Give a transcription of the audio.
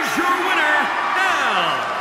is your winner, Al